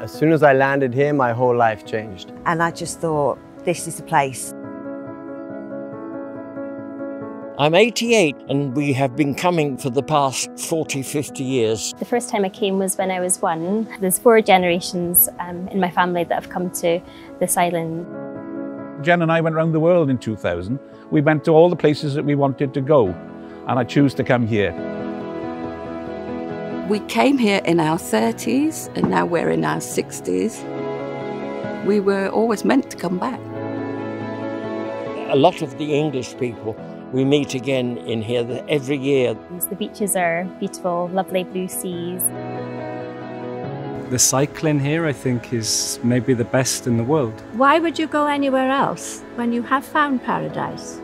As soon as I landed here, my whole life changed. And I just thought, this is the place. I'm 88 and we have been coming for the past 40, 50 years. The first time I came was when I was one. There's four generations um, in my family that have come to this island. Jen and I went around the world in 2000. We went to all the places that we wanted to go and I choose to come here. We came here in our 30s and now we're in our 60s. We were always meant to come back. A lot of the English people we meet again in here every year. The beaches are beautiful, lovely blue seas. The cycling here, I think, is maybe the best in the world. Why would you go anywhere else when you have found paradise?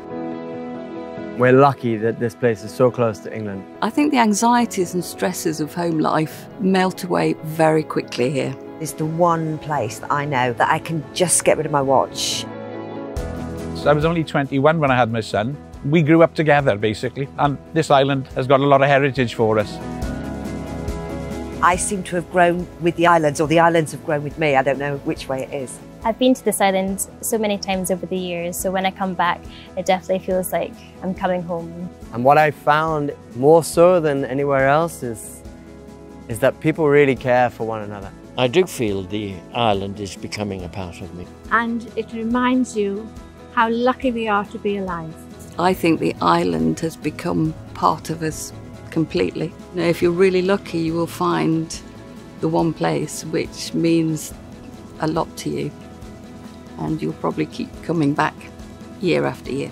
We're lucky that this place is so close to England. I think the anxieties and stresses of home life melt away very quickly here. It's the one place that I know that I can just get rid of my watch. So I was only 21 when I had my son. We grew up together, basically, and this island has got a lot of heritage for us. I seem to have grown with the islands, or the islands have grown with me. I don't know which way it is. I've been to this island so many times over the years, so when I come back, it definitely feels like I'm coming home. And what I found more so than anywhere else is, is that people really care for one another. I do feel the island is becoming a part of me. And it reminds you how lucky we are to be alive. I think the island has become part of us completely. You know, if you're really lucky, you will find the one place which means a lot to you, and you'll probably keep coming back year after year.